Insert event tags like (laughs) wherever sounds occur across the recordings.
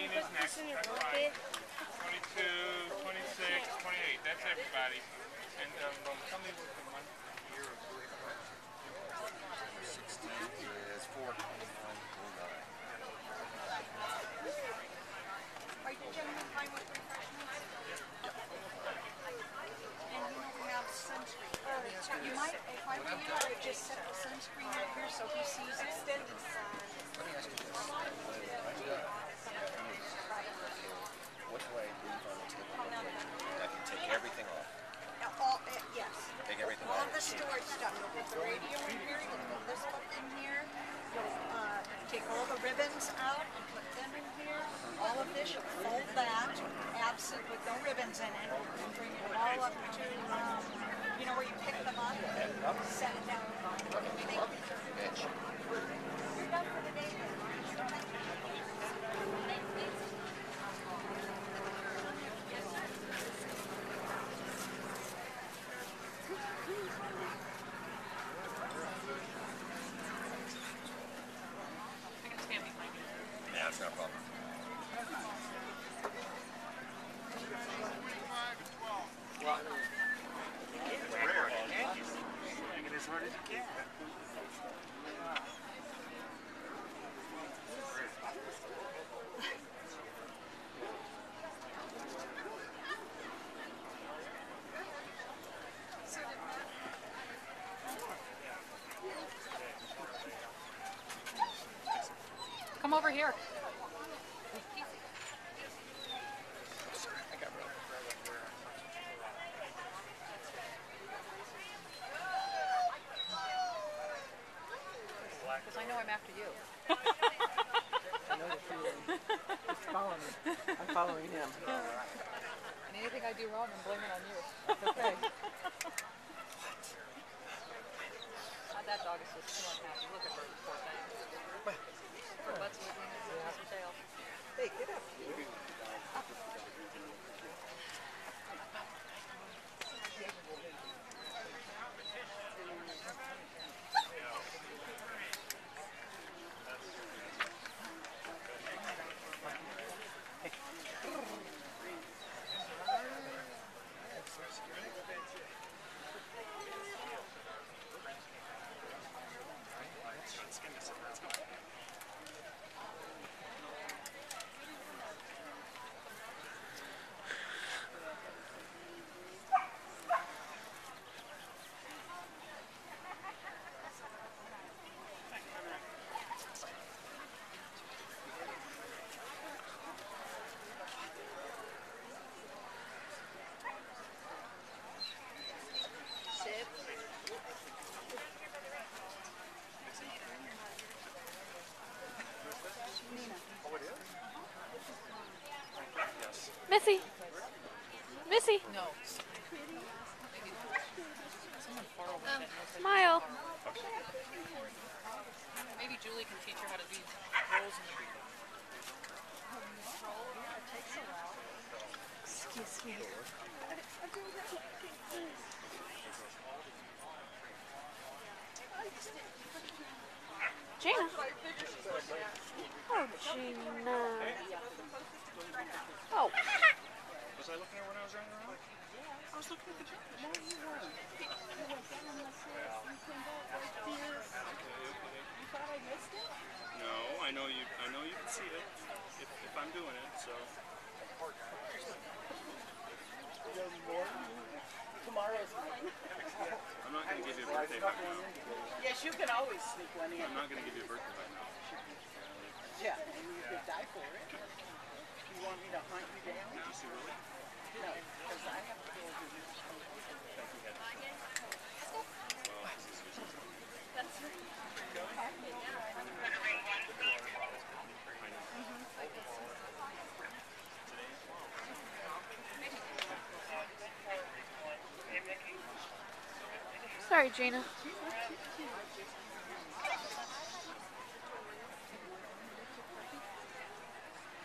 19 is next. That's fine. 22, 26, 28. That's everybody. And um, tell me what the month, year of birth was. 16 is 4. Are you gentlemen fine with refreshments? And you know we have sunscreen. You might, if I were you, I would just set the sunscreen right here so he sees it. Extended sun. Let me ask you this. Which way do you find it's going I can take everything off. All, uh, yes. Take everything All off. the storage stuff. You'll put the radio in here, you'll put this one in here. You'll, uh, take all the ribbons out and put them in here. All of this, you'll fold that, absent with no ribbons in it, and bring it all up to, um, you know, where you pick them up, and set it down. Thank you. Done for the day then. Yeah, it's not a problem. Make it as hard as you can. Come over here. Because I know I'm after you. I know the feeling. He's following me. I'm following him. And anything I do wrong, I'm blaming on you. Okay. (laughs) God, that dog is just too unhappy. Look at her, poor thing. Her Missy, No. Maybe someone far over there knows how to- smile. Maybe Julie can teach her how to do rolls in the Excuse me. Gina. Oh, Gina. Oh. Was I looking at when I was running around? Yeah. I was looking at the judge. No, you weren't. You thought I missed it? No, I know you. I know you can see it if, if I'm doing it. So Tomorrow's I'm not going to give you a birthday hug now. Yes, you can always sneak one in. I'm not going to give you a birthday hug now. Yeah, and you could die for it. You want me to hunt you down? Did Sorry, Gina.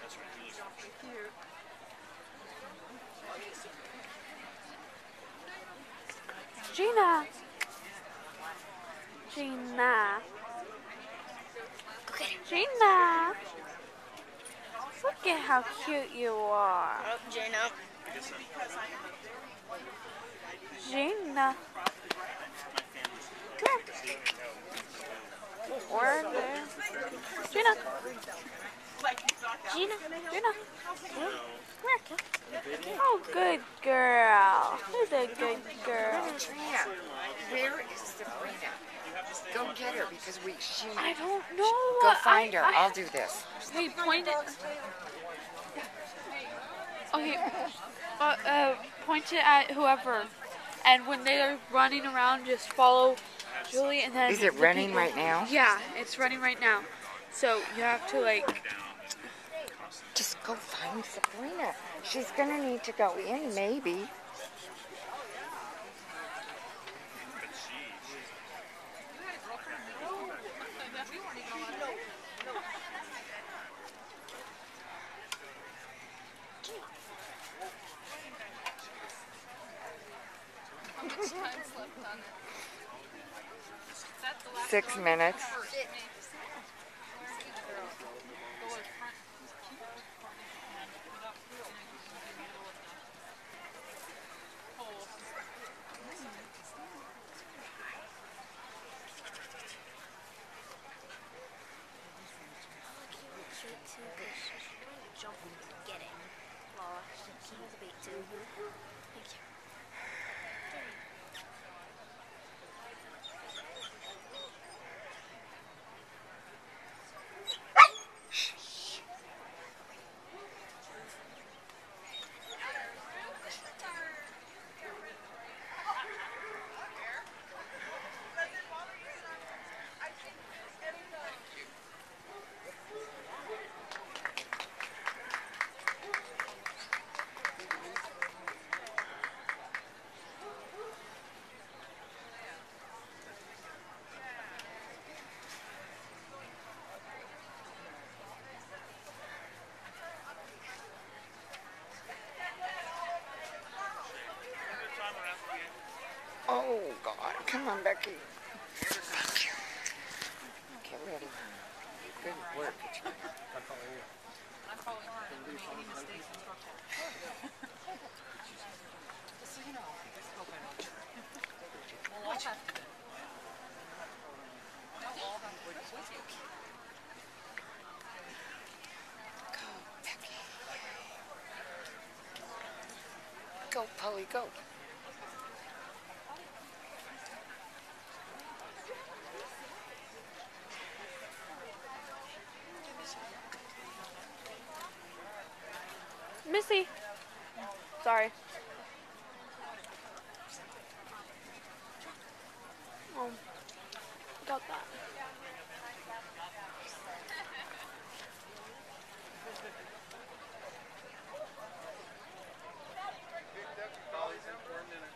That's right. Gina. Gina. Gina. Look at how cute you are. Oh, Gina. Gina. Come here. Where there? Gina. Gina. Gina. Come here, kid. Oh, good girl. Who's a good girl? Trina, where is Sabrina? Go get her because we she I don't know. go find I- her. I- I'll do this. Hey, point it. Okay. Uh, uh, point it at whoever, and when they are running around, just follow Julie, and then. Is it the running people- right now? Yeah, it's running right now. So you have to like. Just go find Sabrina. She's gonna need to go in, maybe. Six minutes. Jump and get it. Aw, he has a bait too. Thank you. Oh God! Come on, Becky. Thank you. Get ready. Good work. I'm following her. I don't make any mistakes in trouble. Just so you know, I just hope I don't. We'll all have to. We'll all have to work with you. Go, Becky. Go, Polly, go. Missy. Sorry. Oh, got that. Colleagues in four minutes.